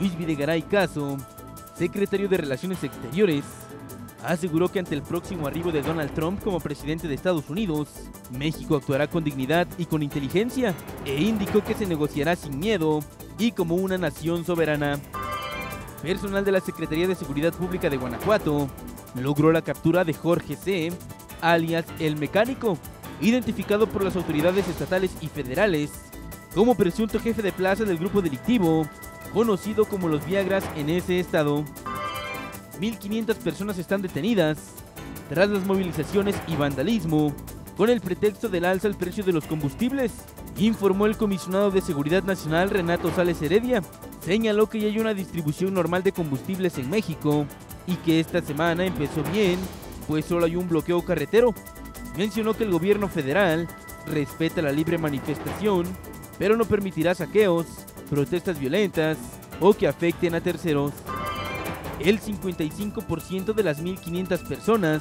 Luis Videgaray Caso, secretario de Relaciones Exteriores, aseguró que ante el próximo arribo de Donald Trump como presidente de Estados Unidos, México actuará con dignidad y con inteligencia, e indicó que se negociará sin miedo y como una nación soberana. Personal de la Secretaría de Seguridad Pública de Guanajuato logró la captura de Jorge C., alias El Mecánico, identificado por las autoridades estatales y federales como presunto jefe de plaza del grupo delictivo, conocido como los Viagras en ese estado. 1.500 personas están detenidas tras las movilizaciones y vandalismo con el pretexto del alza al precio de los combustibles, informó el comisionado de Seguridad Nacional Renato Sales Heredia. Señaló que ya hay una distribución normal de combustibles en México y que esta semana empezó bien, pues solo hay un bloqueo carretero. Mencionó que el gobierno federal respeta la libre manifestación, pero no permitirá saqueos, protestas violentas o que afecten a terceros. El 55% de las 1.500 personas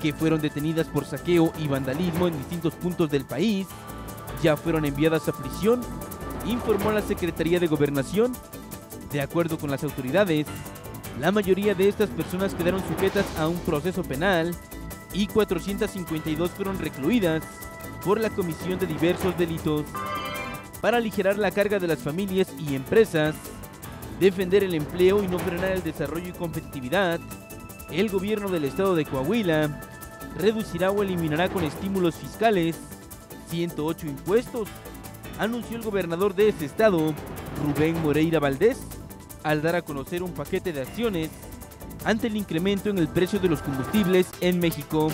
que fueron detenidas por saqueo y vandalismo en distintos puntos del país ya fueron enviadas a prisión, informó la Secretaría de Gobernación. De acuerdo con las autoridades, la mayoría de estas personas quedaron sujetas a un proceso penal y 452 fueron recluidas por la comisión de diversos delitos. Para aligerar la carga de las familias y empresas, defender el empleo y no frenar el desarrollo y competitividad, el gobierno del estado de Coahuila reducirá o eliminará con estímulos fiscales 108 impuestos, anunció el gobernador de ese estado, Rubén Moreira Valdés, al dar a conocer un paquete de acciones ante el incremento en el precio de los combustibles en México.